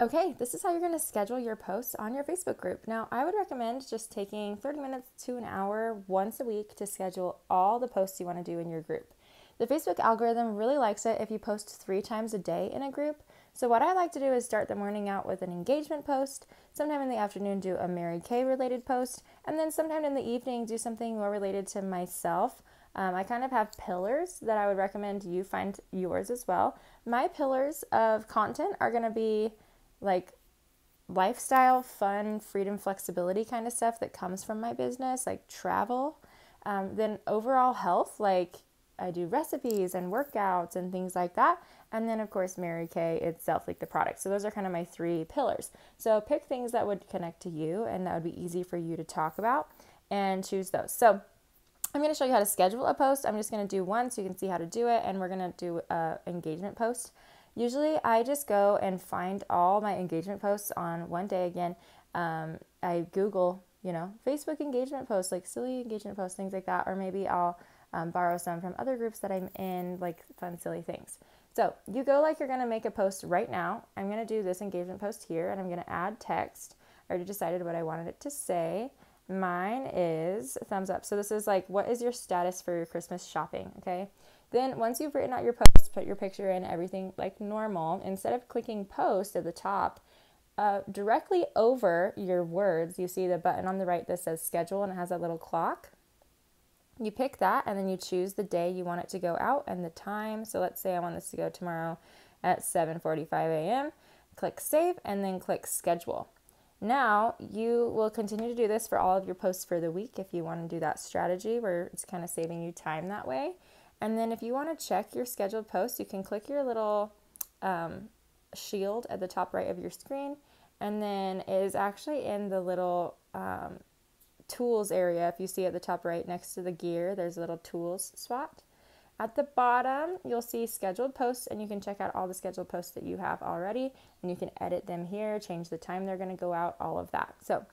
Okay, this is how you're going to schedule your posts on your Facebook group. Now, I would recommend just taking 30 minutes to an hour once a week to schedule all the posts you want to do in your group. The Facebook algorithm really likes it if you post three times a day in a group. So, what I like to do is start the morning out with an engagement post, sometime in the afternoon, do a Mary Kay related post, and then sometime in the evening, do something more related to myself. Um, I kind of have pillars that I would recommend you find yours as well. My pillars of content are going to be like lifestyle, fun, freedom, flexibility kind of stuff that comes from my business, like travel. Um, then overall health, like I do recipes and workouts and things like that. And then, of course, Mary Kay itself, like the product. So, those are kind of my three pillars. So, pick things that would connect to you and that would be easy for you to talk about and choose those. So, I'm going to show you how to schedule a post. I'm just going to do one so you can see how to do it. And we're going to do an engagement post. Usually, I just go and find all my engagement posts on one day again. Um, I Google, you know, Facebook engagement posts, like silly engagement posts, things like that. Or maybe I'll um, borrow some from other groups that I'm in, like fun, silly things. So you go like you're going to make a post right now. I'm going to do this engagement post here and I'm going to add text. I already decided what I wanted it to say. Mine is thumbs up. So this is like, what is your status for your Christmas shopping? Okay. Then once you've written out your post, put your picture in, everything like normal. Instead of clicking post at the top, uh, directly over your words, you see the button on the right that says schedule and it has a little clock. You pick that and then you choose the day you want it to go out and the time. So let's say I want this to go tomorrow at 7:45 a.m. Click save and then click schedule. Now you will continue to do this for all of your posts for the week if you want to do that strategy where it's kind of saving you time that way. And then if you want to check your scheduled posts, you can click your little um, shield at the top right of your screen. And then it is actually in the little um, tools area, if you see at the top right next to the gear, there's a little tools spot. At the bottom, you'll see scheduled posts, and you can check out all the scheduled posts that you have already, and you can edit them here, change the time they're going to go out, all of that. So